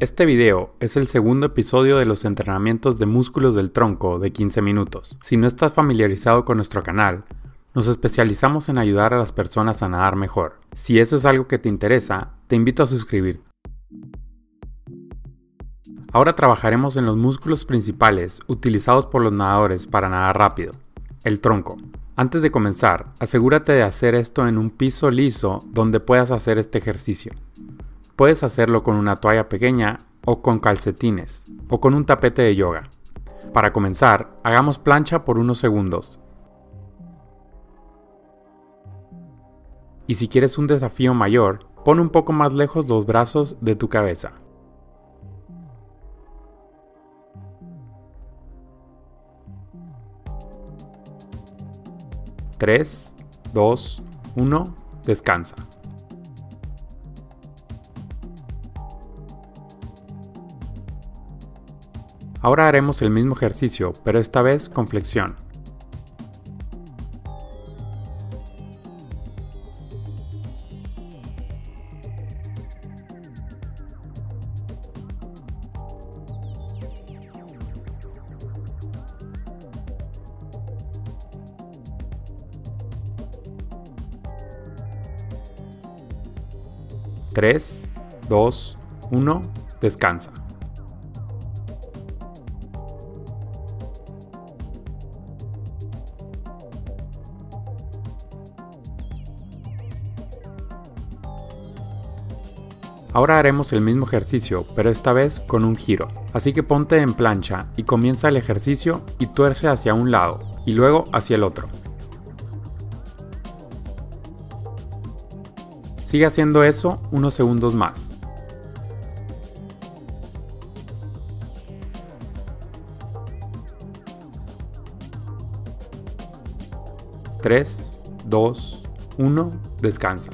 Este video es el segundo episodio de los entrenamientos de músculos del tronco de 15 minutos. Si no estás familiarizado con nuestro canal, nos especializamos en ayudar a las personas a nadar mejor. Si eso es algo que te interesa, te invito a suscribirte. Ahora trabajaremos en los músculos principales utilizados por los nadadores para nadar rápido, el tronco. Antes de comenzar, asegúrate de hacer esto en un piso liso donde puedas hacer este ejercicio. Puedes hacerlo con una toalla pequeña o con calcetines o con un tapete de yoga. Para comenzar, hagamos plancha por unos segundos. Y si quieres un desafío mayor, pon un poco más lejos los brazos de tu cabeza. Tres, dos, uno, descansa. Ahora haremos el mismo ejercicio, pero esta vez con flexión. Tres, dos, uno, descansa. Ahora haremos el mismo ejercicio, pero esta vez con un giro. Así que ponte en plancha y comienza el ejercicio y tuerce hacia un lado y luego hacia el otro. Sigue haciendo eso unos segundos más. Tres, dos, uno, descansa.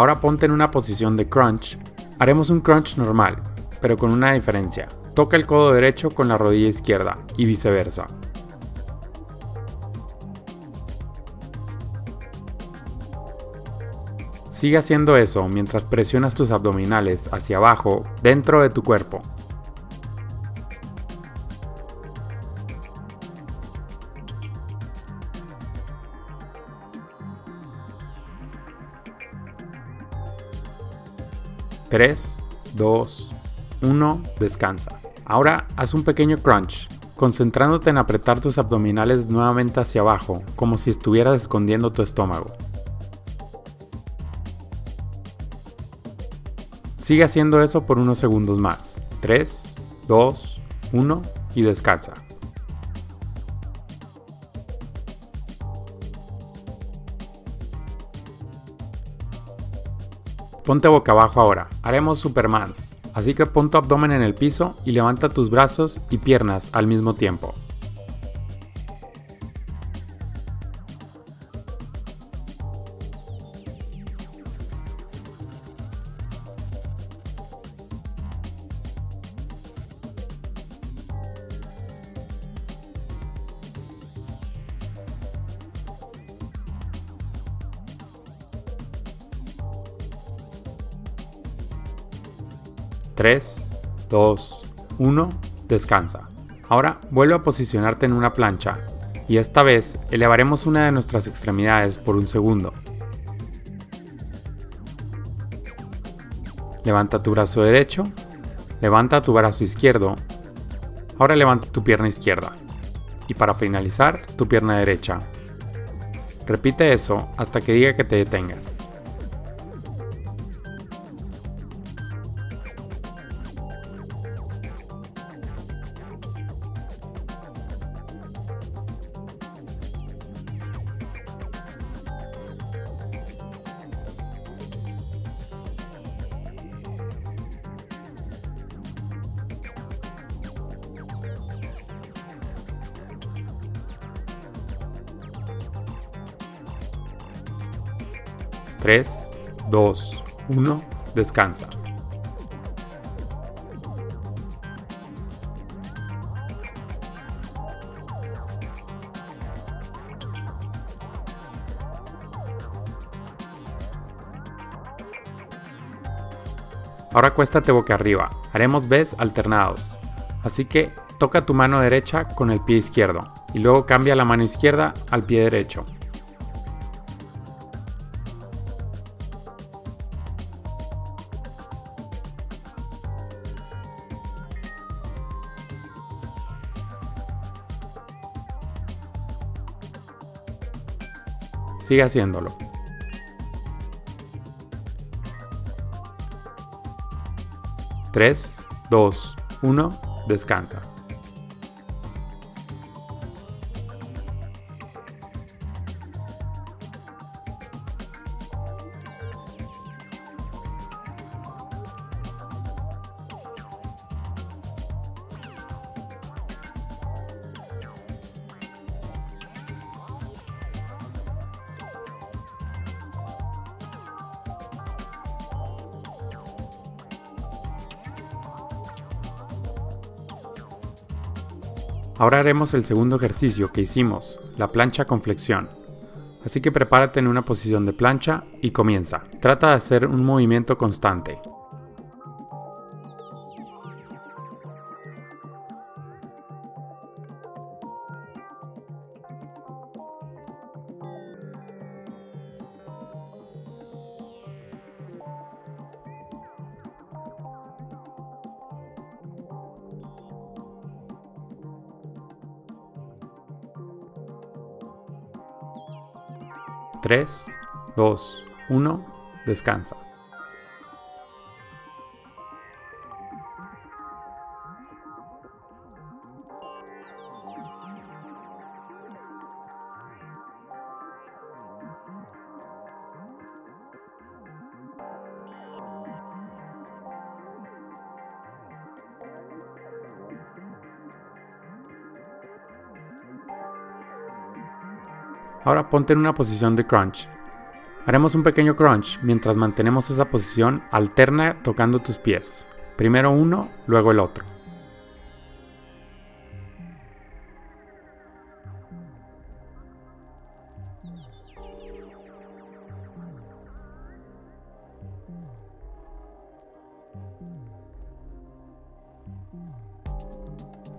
Ahora ponte en una posición de crunch. Haremos un crunch normal, pero con una diferencia. Toca el codo derecho con la rodilla izquierda y viceversa. Sigue haciendo eso mientras presionas tus abdominales hacia abajo dentro de tu cuerpo. Tres, dos, uno, descansa. Ahora haz un pequeño crunch, concentrándote en apretar tus abdominales nuevamente hacia abajo, como si estuvieras escondiendo tu estómago. Sigue haciendo eso por unos segundos más. 3, 2, 1 y descansa. Ponte boca abajo ahora. Haremos Supermans. Así que pon tu abdomen en el piso y levanta tus brazos y piernas al mismo tiempo. Tres, dos, uno, descansa. Ahora vuelve a posicionarte en una plancha y esta vez elevaremos una de nuestras extremidades por un segundo. Levanta tu brazo derecho, levanta tu brazo izquierdo, ahora levanta tu pierna izquierda y para finalizar tu pierna derecha. Repite eso hasta que diga que te detengas. 3, 2, 1, descansa. Ahora acuéstate boca arriba, haremos Bs alternados. Así que toca tu mano derecha con el pie izquierdo y luego cambia la mano izquierda al pie derecho. Sigue haciéndolo. 3, 2, 1, descansa. Ahora haremos el segundo ejercicio que hicimos, la plancha con flexión. Así que prepárate en una posición de plancha y comienza. Trata de hacer un movimiento constante. Tres, dos, uno, descansa. Ahora ponte en una posición de crunch. Haremos un pequeño crunch mientras mantenemos esa posición alterna tocando tus pies. Primero uno, luego el otro.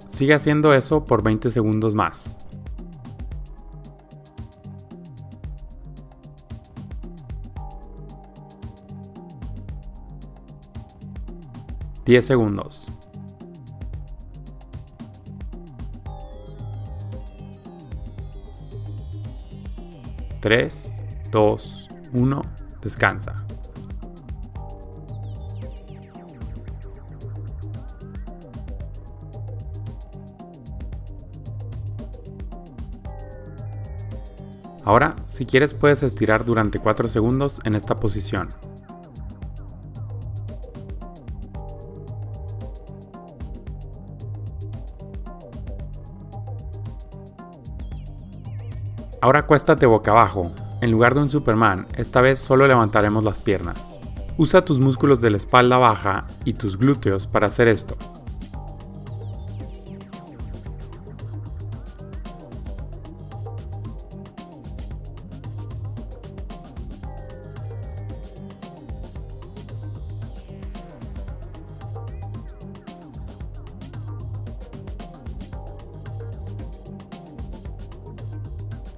Sigue haciendo eso por 20 segundos más. 10 segundos. Tres, dos, uno, descansa. Ahora, si quieres puedes estirar durante 4 segundos en esta posición. Ahora acuéstate boca abajo. En lugar de un Superman, esta vez solo levantaremos las piernas. Usa tus músculos de la espalda baja y tus glúteos para hacer esto.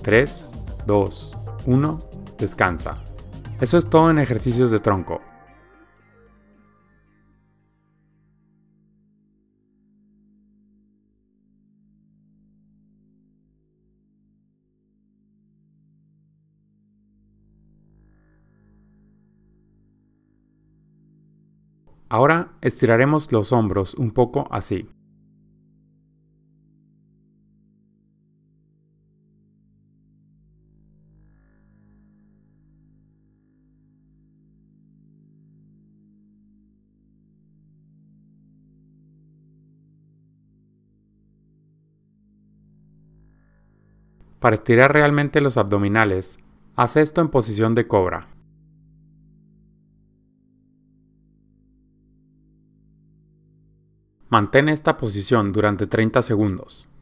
Tres, 2, 1, descansa. Eso es todo en ejercicios de tronco. Ahora estiraremos los hombros un poco así. Para estirar realmente los abdominales, haz esto en posición de cobra. Mantén esta posición durante 30 segundos.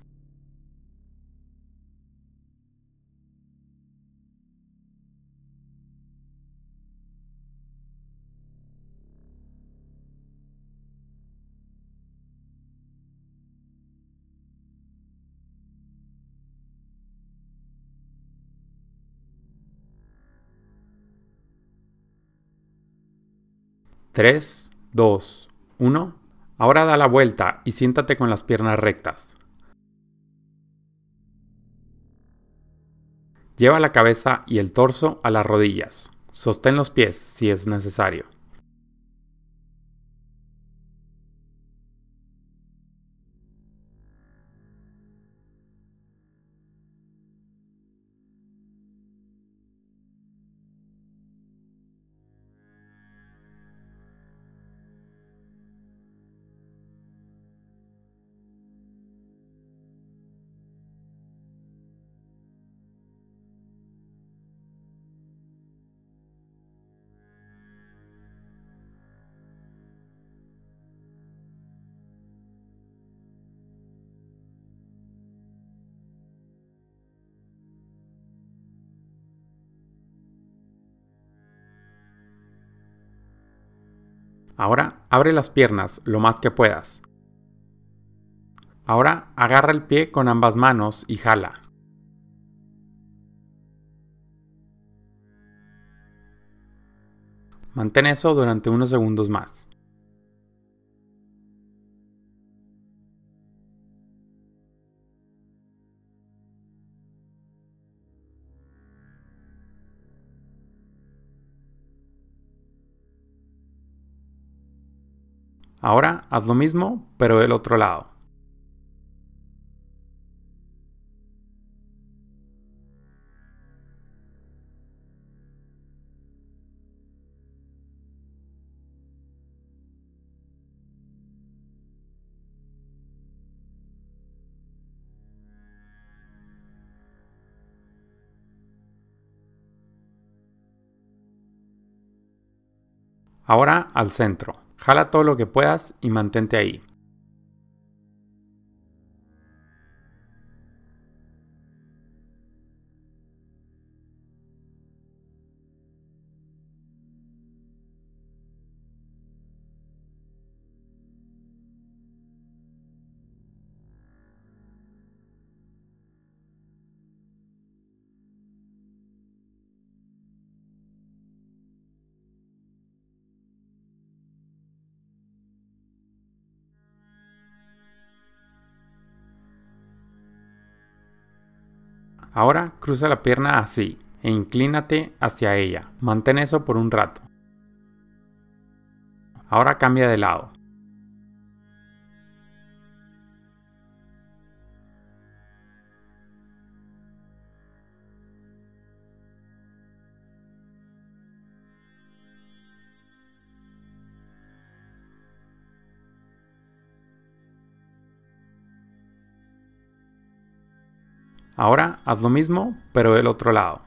3, 2, 1. Ahora da la vuelta y siéntate con las piernas rectas. Lleva la cabeza y el torso a las rodillas. Sostén los pies si es necesario. Ahora abre las piernas lo más que puedas. Ahora agarra el pie con ambas manos y jala. Mantén eso durante unos segundos más. Ahora haz lo mismo, pero del otro lado. Ahora al centro. Jala todo lo que puedas y mantente ahí. Ahora cruza la pierna así e inclínate hacia ella. Mantén eso por un rato. Ahora cambia de lado. Ahora haz lo mismo, pero del otro lado.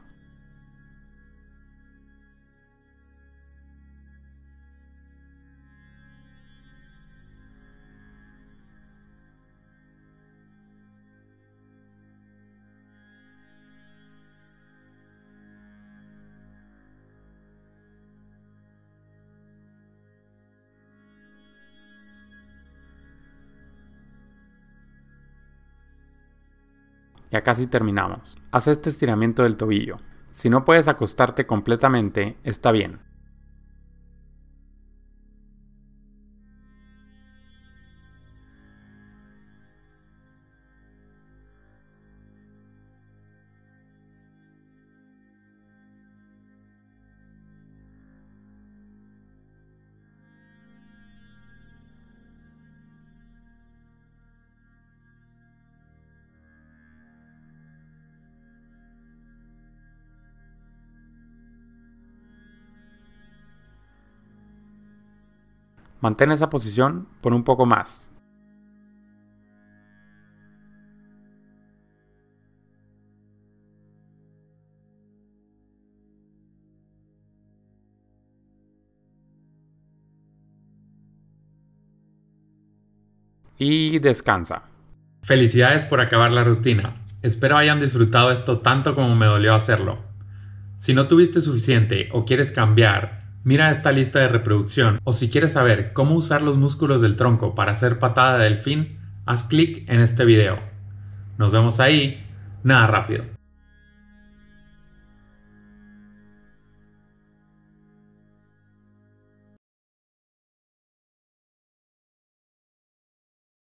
Ya casi terminamos. Haz este estiramiento del tobillo. Si no puedes acostarte completamente, está bien. Mantén esa posición por un poco más. Y descansa. Felicidades por acabar la rutina. Espero hayan disfrutado esto tanto como me dolió hacerlo. Si no tuviste suficiente o quieres cambiar, Mira esta lista de reproducción o si quieres saber cómo usar los músculos del tronco para hacer patada de delfín, haz clic en este video. Nos vemos ahí, nada rápido.